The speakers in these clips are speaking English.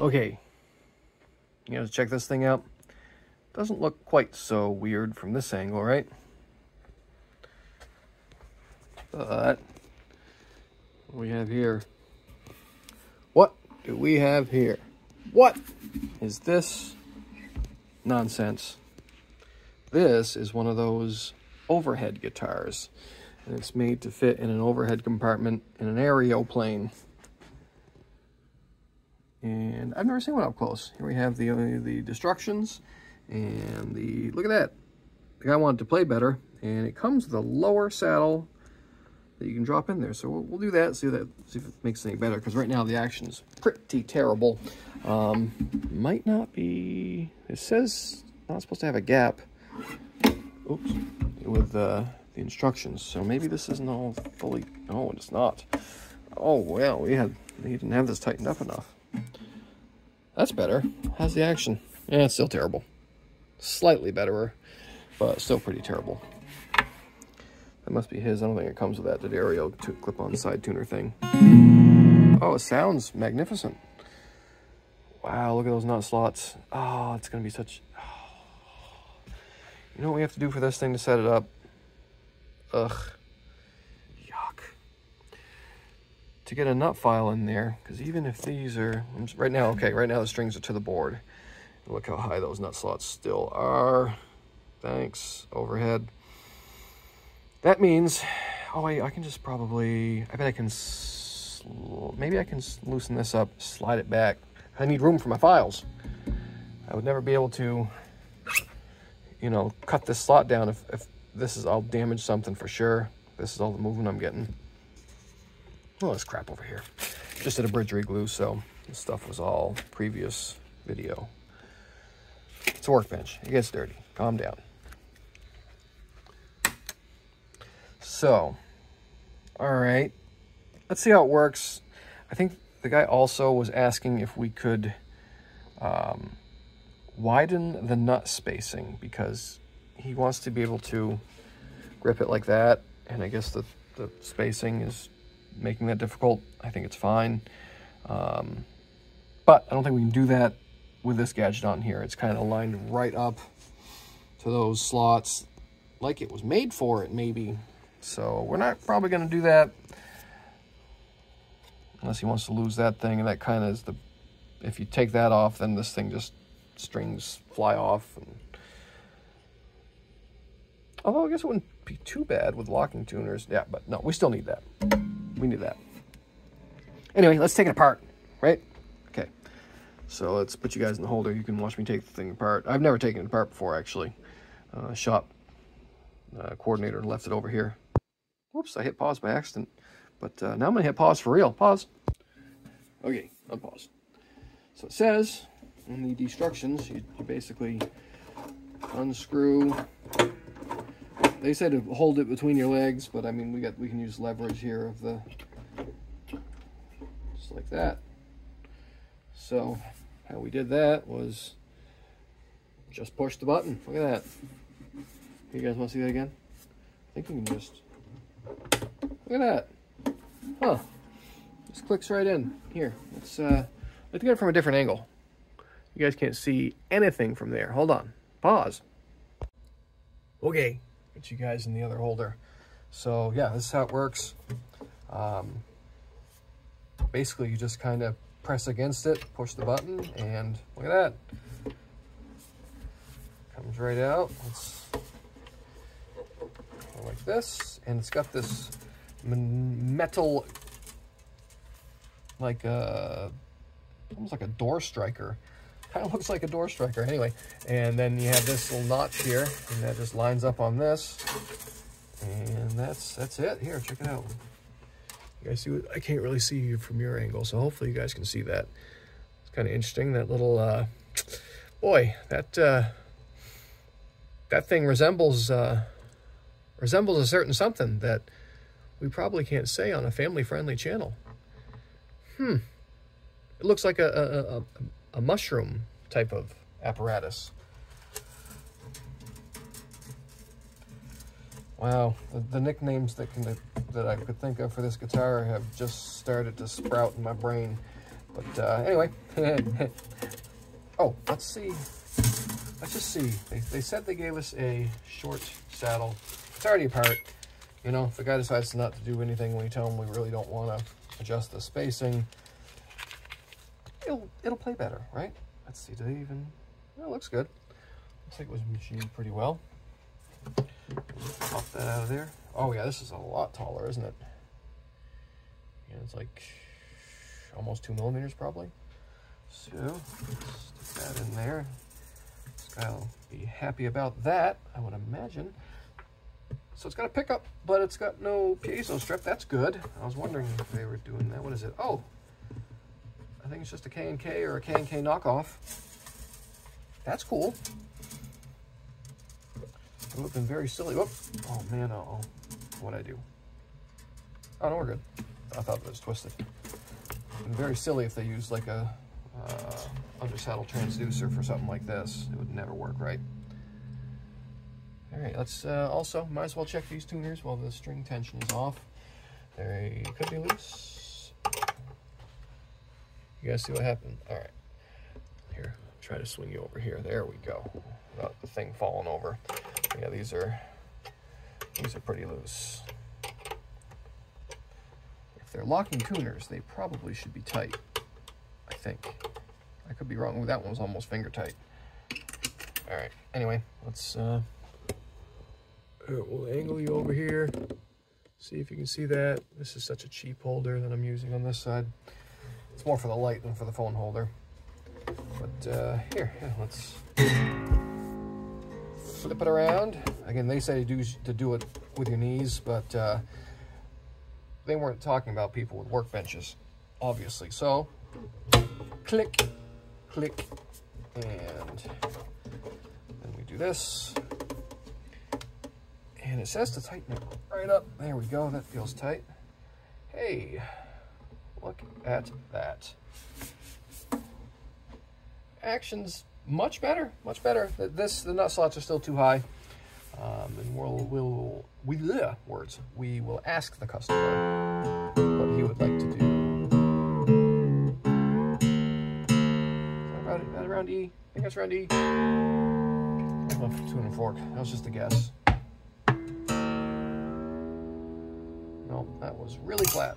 Okay, you guys check this thing out. Doesn't look quite so weird from this angle, right? But we have here? What do we have here? What is this nonsense? This is one of those overhead guitars. And it's made to fit in an overhead compartment in an aeroplane. And I've never seen one up close. Here we have the, uh, the destructions and the, look at that. The guy wanted to play better and it comes with a lower saddle that you can drop in there. So we'll, we'll do that, see, that, see if it makes anything better because right now the action is pretty terrible. Um, might not be, it says not supposed to have a gap. Oops, with uh, the instructions. So maybe this isn't all fully, no, it's not. Oh, well, we had, we didn't have this tightened up enough. That's better. How's the action? Yeah, it's still terrible. Slightly better, but still pretty terrible. That must be his. I don't think it comes with that D'Addario clip-on side tuner thing. Oh, it sounds magnificent. Wow, look at those nut slots. Oh, it's going to be such... Oh. You know what we have to do for this thing to set it up? Ugh. To get a nut file in there, because even if these are... Right now, okay, right now the strings are to the board. Look how high those nut slots still are. Thanks, overhead. That means, oh wait, I can just probably, I bet I can, maybe I can loosen this up, slide it back. I need room for my files. I would never be able to, you know, cut this slot down if, if this is, I'll damage something for sure. This is all the movement I'm getting. Oh, this crap over here. Just did a bridge reglue, so this stuff was all previous video. It's a workbench. It gets dirty. Calm down. So, all right, let's see how it works. I think the guy also was asking if we could um, widen the nut spacing because he wants to be able to grip it like that. And I guess the, the spacing is making that difficult. I think it's fine. Um, but I don't think we can do that with this gadget on here. It's kind of lined right up to those slots like it was made for it, maybe. So we're not probably going to do that unless he wants to lose that thing. And that kind of is the, if you take that off, then this thing just strings fly off. And, although I guess it wouldn't be too bad with locking tuners. Yeah, but no, we still need that. We need that. Anyway, let's take it apart, right? Okay. So let's put you guys in the holder. You can watch me take the thing apart. I've never taken it apart before, actually. Uh, shop uh, coordinator left it over here. Whoops, I hit pause by accident. But uh, now I'm going to hit pause for real. Pause. Okay, unpause. So it says in the destructions, you, you basically unscrew. They said to hold it between your legs, but I mean we got we can use leverage here of the just like that. So how we did that was just push the button. Look at that. You guys want to see that again? I think we can just Look at that. Huh. Just clicks right in. Here, let's, uh, let's get it from a different angle. You guys can't see anything from there. Hold on. Pause. Okay. Get you guys in the other holder. So, yeah, this is how it works. Um, basically, you just kind of press against it, push the button, and look at that. Comes right out. Let's like this. And it's got this metal, like a, almost like a door striker. Kind of looks like a door striker anyway. And then you have this little notch here, and that just lines up on this. And that's that's it. Here, check it out. You guys see what, I can't really see you from your angle, so hopefully you guys can see that. It's kind of interesting, that little, uh, boy, that, uh, that thing resembles, uh, resembles a certain something that we probably can't say on a family-friendly channel. Hmm. It looks like a, a, a, a mushroom type of apparatus. Wow, the, the, nicknames that can that I could think of for this guitar have just started to sprout in my brain. But uh, anyway, oh, let's see. Let's just see. They, they said they gave us a short saddle. It's already apart. You know, if the guy decides not to do anything when you tell him we really don't want to adjust the spacing, it'll, it'll play better, right? Let's see, do they even... Well, it looks good. Looks like it was machined pretty well. Pop that out of there. Oh yeah, this is a lot taller, isn't it? Yeah, it's like almost two millimeters probably. So, stick that in there. This guy will be happy about that, I would imagine. So it's got a pickup, but it's got no piezo strip. That's good. I was wondering if they were doing that. What is it? Oh, think it's just a K&K or a K&K knockoff. That's cool. It would have been very silly. Oh, man, uh oh What'd I do? Oh, no, we're good. I thought it was twisted. Very silly if they used like a uh, under saddle transducer for something like this. It would never work right. All right, let's uh, also, might as well check these tuners while the string tension is off. They could be loose. You guys see what happened? All right, here, try to swing you over here. There we go, without the thing falling over. Yeah, these are, these are pretty loose. If they're locking tuners, they probably should be tight, I think. I could be wrong. That one was almost finger tight. All right, anyway, let's, uh, we'll angle you over here. See if you can see that. This is such a cheap holder that I'm using on this side. It's more for the light than for the phone holder. But uh, here, yeah, let's flip it around. Again, they say to do, to do it with your knees, but uh, they weren't talking about people with workbenches, obviously. So, click, click, and then we do this. And it says to tighten it right up. There we go, that feels tight. Hey, at that. Action's much better, much better. This, the nut slots are still too high. Um, and we'll, we'll, we, uh, words, we will ask the customer what he would like to do. Around, around E, I think that's around E. Left tune and fork, that was just a guess. No, that was really flat.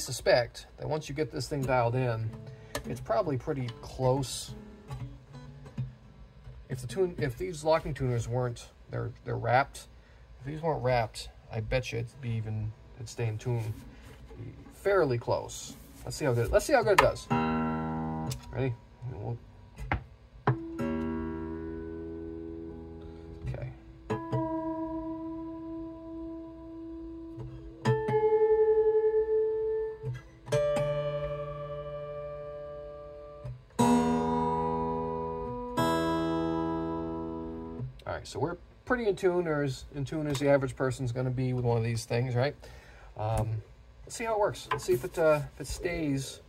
Suspect that once you get this thing dialed in, it's probably pretty close. If the tune, if these locking tuners weren't, they're they're wrapped. If these weren't wrapped, I bet you it'd be even, it'd stay in tune fairly close. Let's see how good. Let's see how good it does. Ready? So we're pretty in tune, or as in tune as the average person's going to be with one of these things, right? Um, Let's see how it works. Let's see if it, uh, if it stays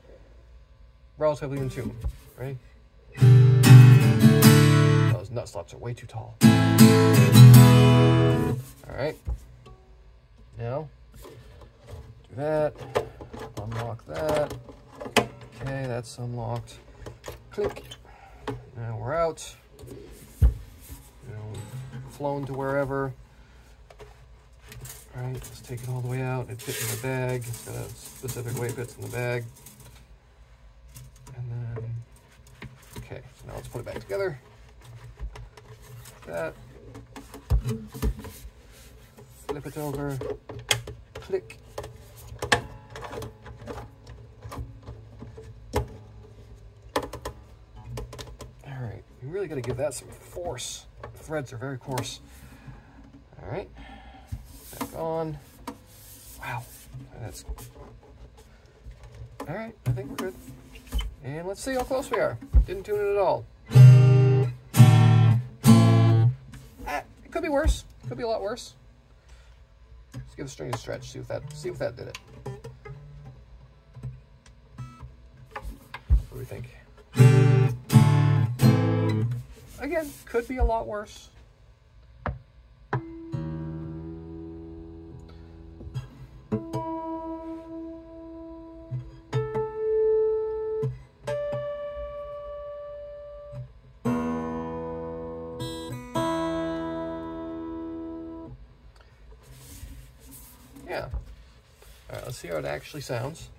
relatively in tune. Ready? Those nut slots are way too tall. All right. Now, do that. Unlock that. Okay, that's unlocked. Click. Now we're out. Flown to wherever. All right, let's take it all the way out. It fits in the bag. It's got a specific way it fits in the bag. And then, okay, so now let's put it back together. That. Flip it over. Click. All right, you really got to give that some force. Threads are very coarse. All right back on. Wow, that's... All right, I think we're good. And let's see how close we are. Didn't tune it at all. Ah, it could be worse. Could be a lot worse. Let's give the string a stretch. See if that see if that did it. Could be a lot worse. Yeah. All right, let's see how it actually sounds.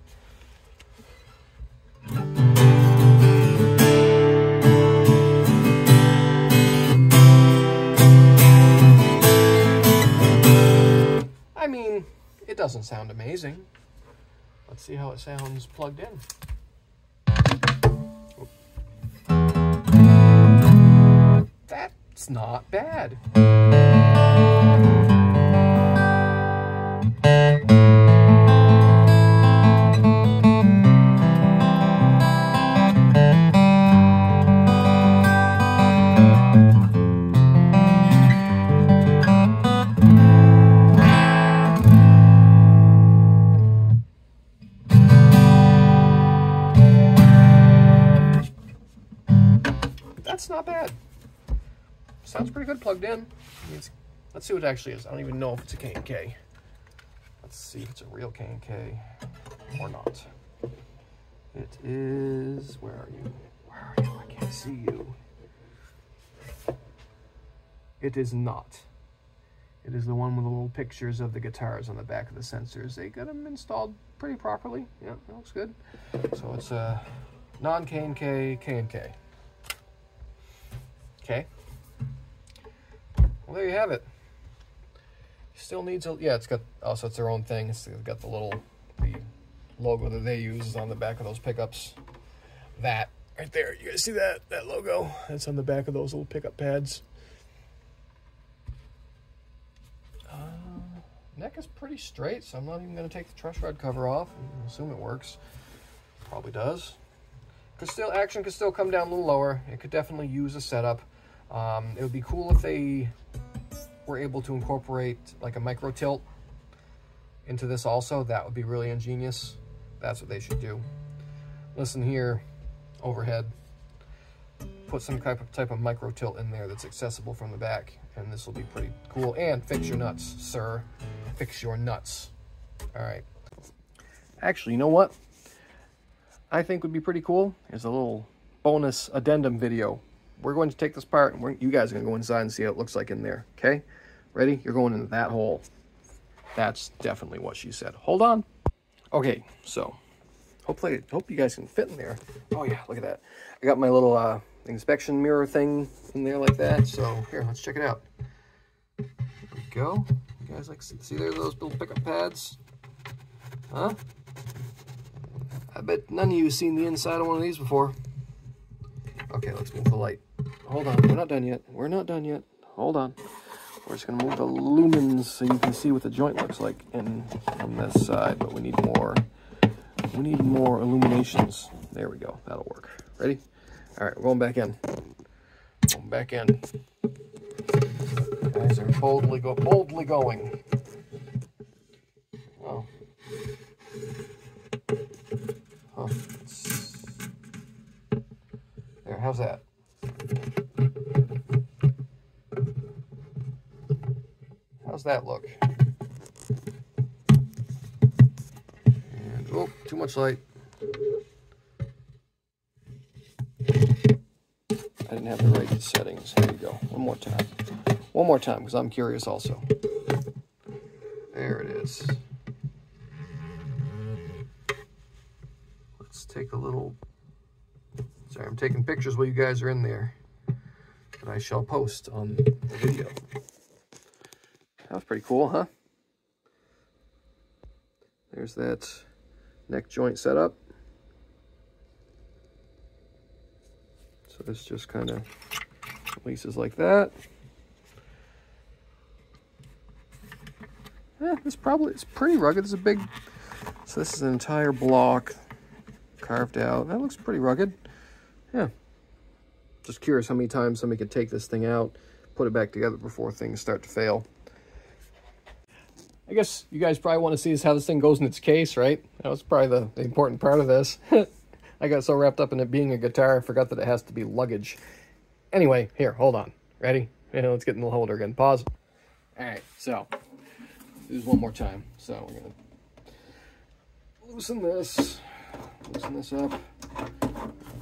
Doesn't sound amazing. Let's see how it sounds plugged in. That's not bad. That's not bad. Sounds pretty good plugged in. It's, let's see what it actually is. I don't even know if it's a K&K. Let's see if it's a real K&K or not. It is, where are you? Where are you? I can't see you. It is not. It is the one with the little pictures of the guitars on the back of the sensors. They got them installed pretty properly. Yeah, that looks good. So it's a non-K&K, K&K. Okay. Well, there you have it. Still needs a, yeah, it's got, also it's their own thing. It's got the little, the logo that they use is on the back of those pickups. That, right there, you guys see that? That logo? That's on the back of those little pickup pads. Uh, neck is pretty straight, so I'm not even going to take the truss rod cover off. I assume it works. Probably does. Could still, action could still come down a little lower. It could definitely use a setup. Um, it would be cool if they were able to incorporate like a micro tilt into this also. That would be really ingenious. That's what they should do. Listen here, overhead. Put some type of, type of micro tilt in there that's accessible from the back, and this will be pretty cool. And fix your nuts, sir. Fix your nuts. All right. Actually, you know what? I think would be pretty cool is a little bonus addendum video we're going to take this part and you guys are going to go inside and see how it looks like in there. Okay? Ready? You're going into that hole. That's definitely what she said. Hold on. Okay, so hopefully, hope you guys can fit in there. Oh yeah, look at that. I got my little uh, inspection mirror thing in there like that. So here, let's check it out. There we go. You guys like see there those little pickup pads? Huh? I bet none of you have seen the inside of one of these before. Okay, let's move the light. Hold on, we're not done yet. We're not done yet. Hold on. We're just gonna move the lumens so you can see what the joint looks like in on this side, but we need more. We need more illuminations. There we go. That'll work. Ready? All right, we're going back in. Going back in. Guys are boldly go boldly going. Oh. Huh. There, how's that? How's that look? And, oh, too much light. I didn't have the right settings. Here you go. One more time. One more time, because I'm curious also. There it is. Let's take a little... Sorry, I'm taking pictures while you guys are in there that I shall post on the video. That was pretty cool, huh? There's that neck joint setup. So this just kind of releases like that. Yeah, it's probably, it's pretty rugged. It's a big, so this is an entire block carved out. That looks pretty rugged. Yeah. Just curious how many times somebody could take this thing out, put it back together before things start to fail. I guess you guys probably want to see is how this thing goes in its case, right? That was probably the, the important part of this. I got so wrapped up in it being a guitar, I forgot that it has to be luggage. Anyway, here, hold on. Ready? Let's get in the holder again. Pause. All right, so do this one more time. So we're gonna loosen this, loosen this up,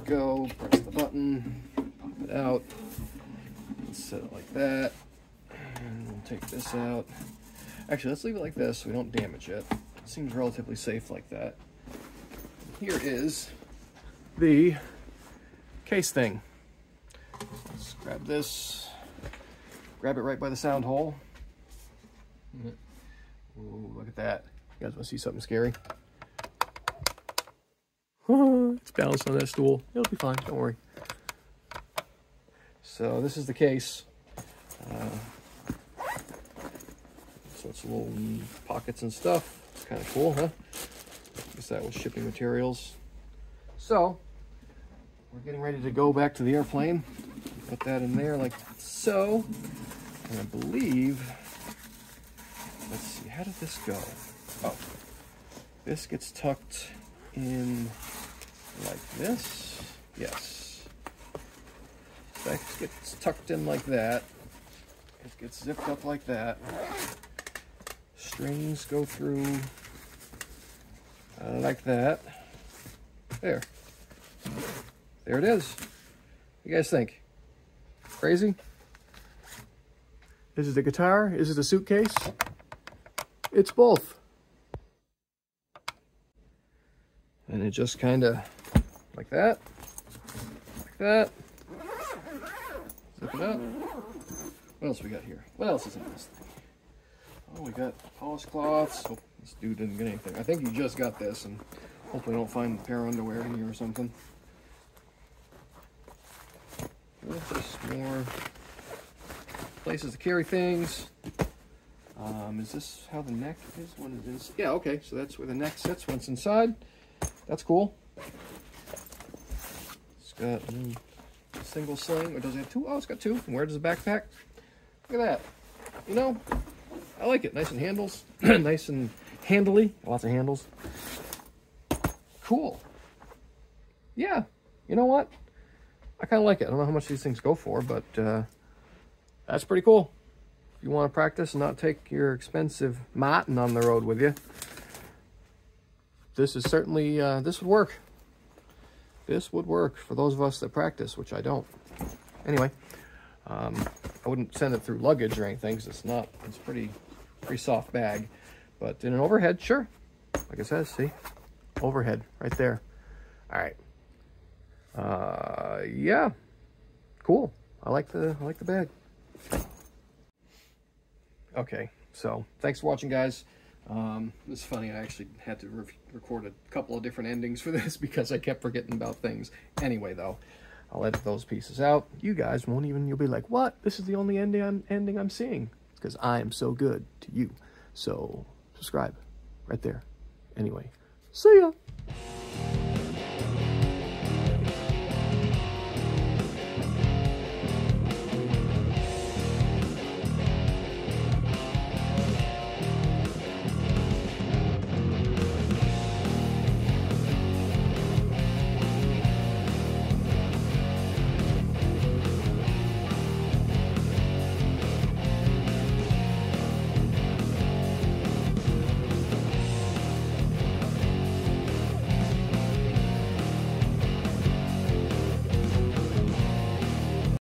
go, press the button, pop it out, set it like that, and we'll take this out. Actually, let's leave it like this so we don't damage it. it seems relatively safe like that. Here is the case thing. Let's grab this, grab it right by the sound hole. Ooh, look at that. You guys want to see something scary? it's balanced on that stool. It'll be fine, don't worry. So this is the case. Uh, so it's little pockets and stuff. It's kind of cool, huh? I guess that was shipping materials. So, we're getting ready to go back to the airplane. Put that in there like so. And I believe, let's see, how did this go? Oh, this gets tucked in like this. Yes. That gets tucked in like that. It gets zipped up like that. Strings go through uh, like that. There. There it is. What you guys think? Crazy? Is it a guitar? Is it a suitcase? It's both. And it just kind of like that, like that. Zip it up. What else we got here? What else is in this thing? Oh, we got polish cloths. Oh, this dude didn't get anything. I think you just got this, and hopefully I don't find a pair of underwear in here or something. Just more places to carry things. Um, is this how the neck is when it is? Yeah, okay, so that's where the neck sits once inside. That's cool. It's got a single sling, or does it have two? Oh, it's got two. And where does the backpack? Look at that. You know, I like it. Nice and handles. nice and handily. Lots of handles. Cool. Yeah. You know what? I kind of like it. I don't know how much these things go for, but uh, that's pretty cool. If you want to practice and not take your expensive Martin on the road with you, this is certainly, uh, this would work. This would work for those of us that practice, which I don't. Anyway, um, I wouldn't send it through luggage or anything because it's not, it's pretty, pretty soft bag. But in an overhead, sure. Like I said, see? Overhead, right there. All right. Uh, yeah. Cool. I like the, I like the bag. Okay, so thanks for watching, guys. Um, it's funny, I actually had to re record a couple of different endings for this because I kept forgetting about things. Anyway, though, I'll edit those pieces out. You guys won't even, you'll be like, what? This is the only ending I'm, ending I'm seeing. because I am so good to you. So, subscribe right there. Anyway, see ya!